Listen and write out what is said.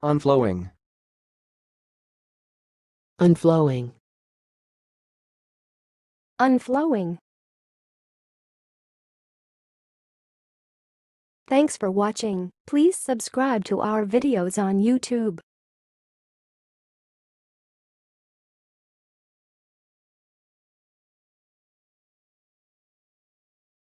Unflowing. unflowing, Unflowing. Thanks for watching. Please subscribe to our videos on YouTube.